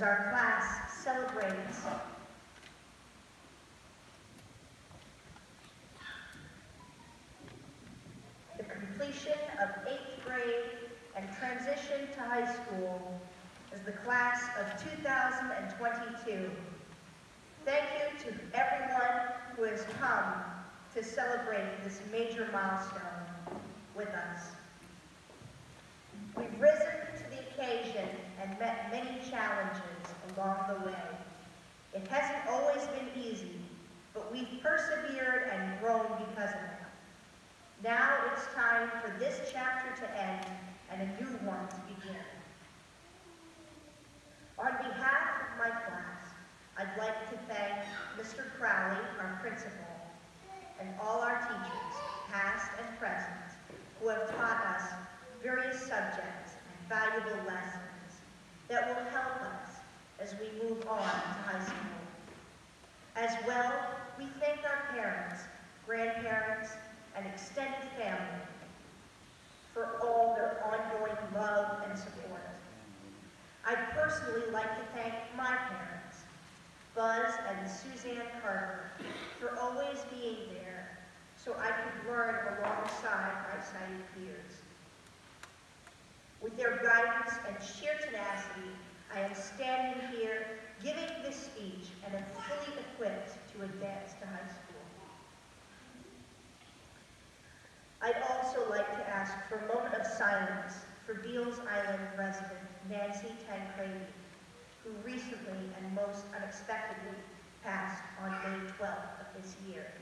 as our class celebrates the completion of eighth grade and transition to high school as the class of 2022. Thank you to everyone who has come to celebrate this major milestone with us. We've risen occasion and met many challenges along the way. It hasn't always been easy, but we've persevered and grown because of it. Now it's time for this chapter to end and a new one to begin. On behalf of my class, I'd like to thank Mr. Crowley, our principal, and all our teachers, past and present, who have taught us various subjects valuable lessons that will help us as we move on to high school. As well, we thank our parents, grandparents, and extended family for all their ongoing love and support. I'd personally like to thank my parents, Buzz and Suzanne Carver, for always being there so I could learn alongside my sighted peers. With their guidance and sheer tenacity, I am standing here giving this speech and am fully equipped to advance to high school. I'd also like to ask for a moment of silence for Beals Island resident Nancy Tancredi, who recently and most unexpectedly passed on May 12th of this year.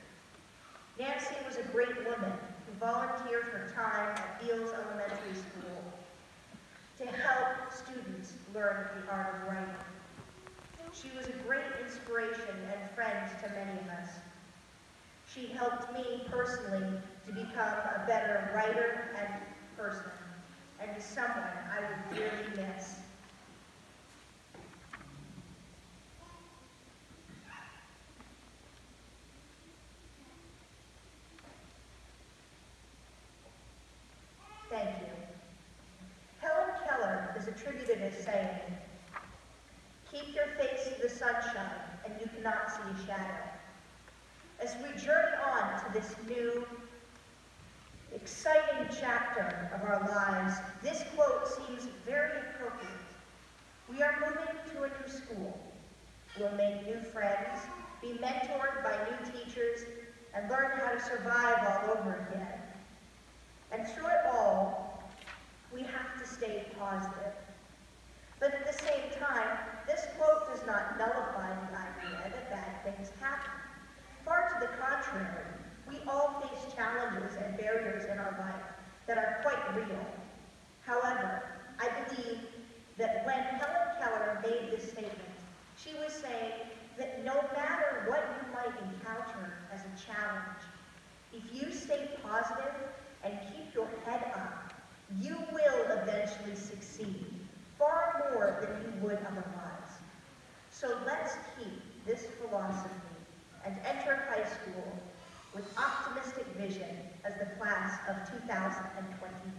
Nancy was a great woman who volunteered her time at Beals Elementary School to help students learn the art of writing. She was a great inspiration and friend to many of us. She helped me personally to become a better writer and person, and someone I would dearly miss. Thank you. Helen Keller is saying, keep your face to the sunshine and you cannot see a shadow. As we journey on to this new, exciting chapter of our lives, this quote seems very appropriate. We are moving to a new school. We'll make new friends, be mentored by new teachers, and learn how to survive all over again. And through it all, we have to stay positive. But at the same time, this quote does not nullify the idea that bad things happen. Far to the contrary, we all face challenges and barriers in our life that are quite real. However, I believe that when Helen Keller made this statement, she was saying that no matter what you might encounter as a challenge, if you stay positive and keep your head up, you will eventually succeed, far more than you would otherwise. So let's keep this philosophy and enter high school with optimistic vision as the class of 2022. Thank you.